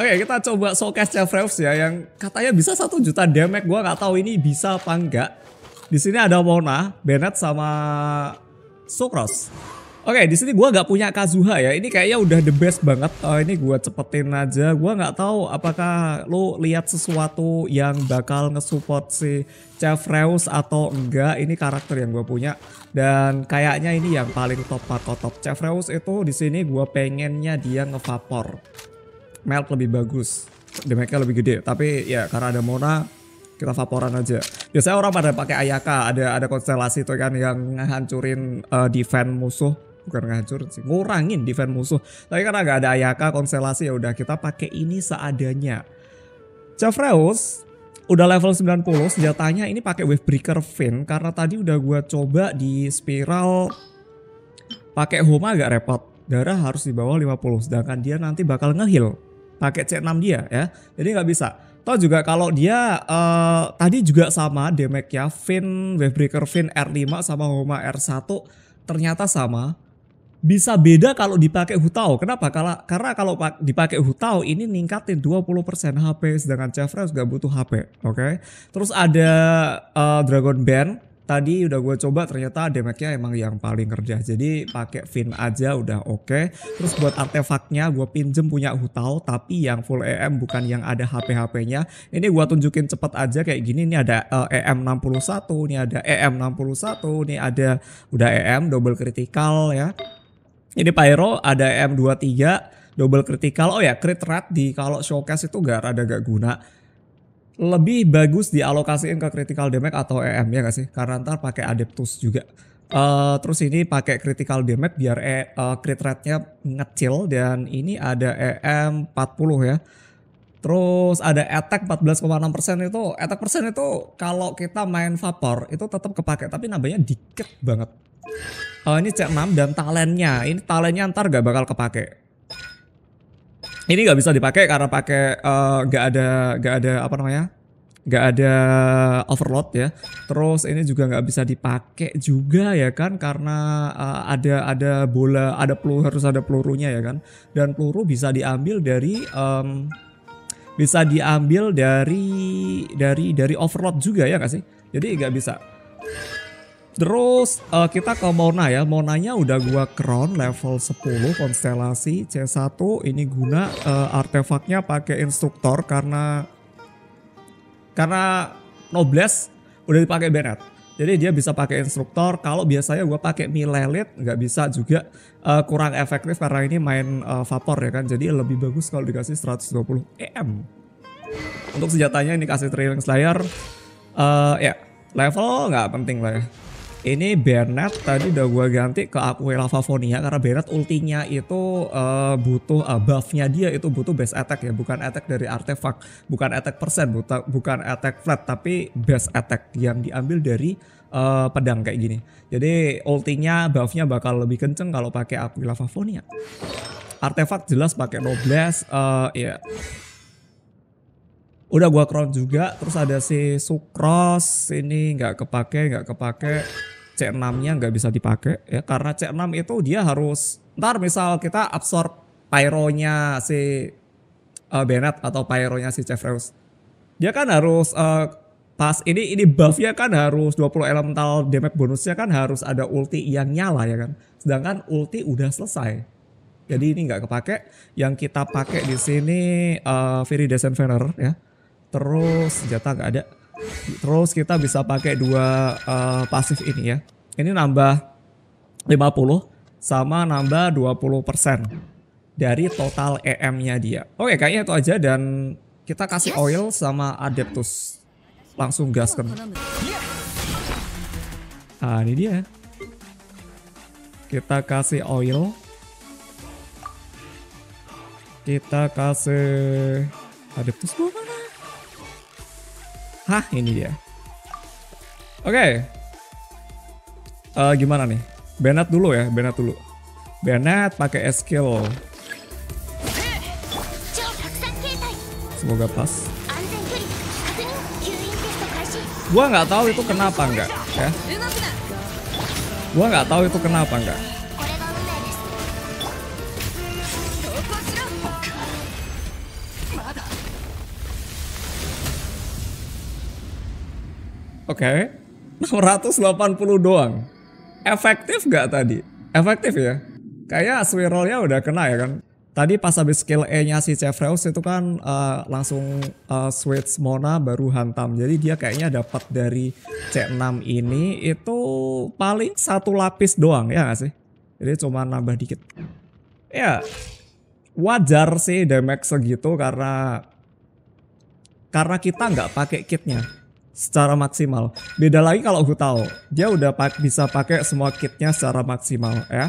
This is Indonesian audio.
Oke kita coba showcase Chevreus ya yang katanya bisa satu juta damage. Gua nggak tahu ini bisa apa enggak. Di sini ada Mona, Bennett sama Sukros. Oke, di sini gua nggak punya Kazuha ya. Ini kayaknya udah the best banget. Oh, ini gua cepetin aja. Gua nggak tahu apakah lo lihat sesuatu yang bakal ngesupport si Chevreus atau enggak. Ini karakter yang gua punya dan kayaknya ini yang paling top atau top. Chevreus itu di sini gua pengennya dia ngevapor. Melt lebih bagus. Damage-nya lebih gede. Tapi ya karena ada Mona kita vaporan aja. Biasanya orang pada pakai Ayaka, ada ada konstelasi tuh kan yang ngehancurin uh, defense musuh bukan ngehancurin sih, ngurangin defense musuh. Tapi karena gak ada Ayaka konstelasi ya udah kita pakai ini seadanya. Chevreus udah level 90 senjatanya ini pakai wave breaker fin karena tadi udah gua coba di spiral pakai homa agak repot. Darah harus di bawah 50 sedangkan dia nanti bakal ngeheal pakai C6 dia ya. Jadi nggak bisa. Toh juga kalau dia uh, tadi juga sama damage ya Fin, Wave Breaker Fin R5 sama Homa R1 ternyata sama bisa beda kalau dipakai Hutao. Kenapa? Karena karena kalau dipakai Hutao ini ningkatin 20% HP sedangkan Chevrolet juga butuh HP, oke? Okay? Terus ada uh, Dragon Band tadi udah gue coba ternyata damage-nya emang yang paling kerja jadi pakai fin aja udah oke okay. terus buat artefaknya gue pinjem punya Hutao tapi yang full EM bukan yang ada HP-HP-nya ini gue tunjukin cepet aja kayak gini ini ada uh, EM61 ini ada EM61 ini ada udah EM double critical ya ini Pyro ada M23 double critical. Oh ya, crit rate di kalau showcase itu gak rada gak guna. Lebih bagus dialokasiin ke critical damage atau EM ya gak sih? Karena ntar pakai Adeptus juga. Uh, terus ini pakai critical damage biar e, uh, crit rate-nya ngecil dan ini ada EM 40 ya. Terus ada attack 14,6% itu attack persen itu kalau kita main vapor itu tetap kepake tapi nambahnya dikit banget. Oh ini C6 dan talentnya. Ini talentnya ntar gak bakal kepake. Ini gak bisa dipakai karena pakai uh, ada gak ada apa namanya? Gak ada overload ya. Terus ini juga nggak bisa dipakai juga ya kan karena uh, ada ada bola, ada peluru harus ada pelurunya ya kan. Dan peluru bisa diambil dari um, bisa diambil dari dari dari overload juga ya gak sih? Jadi nggak bisa. Terus uh, kita ke Mona ya. Monanya udah gua crown level 10 konstelasi C1. Ini guna uh, artefaknya pakai instruktor karena karena nobles udah dipakai Bennett. Jadi dia bisa pakai instruktor. Kalau biasanya gua pakai Milelit nggak bisa juga uh, kurang efektif karena ini main uh, vapor ya kan. Jadi lebih bagus kalau dikasih 120 EM. Untuk senjatanya ini kasih trailing slayer. Uh, ya level nggak penting lah ya. Ini Bernard tadi udah gue ganti ke Aquila Favonia karena Bernard ultinya itu uh, butuh uh, buffnya dia itu butuh base attack ya bukan attack dari artefak bukan attack persen bukan attack flat tapi base attack yang diambil dari uh, pedang kayak gini. Jadi ultinya buffnya bakal lebih kenceng kalau pakai Aquila Favonia. Artefak jelas pakai noblesse uh, ya. Yeah udah gua crown juga terus ada si Sucros ini nggak kepake nggak kepake. C6 nya nggak bisa dipakai ya karena C6 itu dia harus ntar misal kita absorb pyronya si uh, Bennett atau pyronya si Chevreus dia kan harus uh, pas ini ini buffnya kan harus 20 elemental damage bonusnya kan harus ada ulti yang nyala ya kan? Sedangkan ulti udah selesai. Jadi ini nggak kepake. Yang kita pakai di sini uh, Viridescent Vener ya Terus senjata nggak ada. Terus kita bisa pakai dua uh, pasif ini ya. Ini nambah 50 sama nambah 20% dari total EM-nya dia. Oke, kayaknya itu aja dan kita kasih oil sama adeptus. Langsung gaskan. Nah, ini dia. Kita kasih oil. Kita kasih adeptus mana? Hah, ini dia. Oke. Okay. Uh, eh, gimana nih? Bennett dulu ya, Bennett dulu. Bennett pakai skill. Semoga pas. Gua nggak tahu itu kenapa enggak, ya. Gua nggak tahu itu kenapa enggak. Oke, okay. 680 doang. Efektif gak tadi? Efektif ya? Kayak swirlnya udah kena ya kan? Tadi pas habis skill E-nya si Chevreus itu kan uh, langsung uh, switch Mona baru hantam. Jadi dia kayaknya dapat dari C6 ini itu paling satu lapis doang ya gak sih? Jadi cuma nambah dikit. Ya wajar sih damage segitu karena karena kita nggak pakai kitnya secara maksimal. Beda lagi kalau tahu dia udah bisa pakai semua kitnya secara maksimal ya.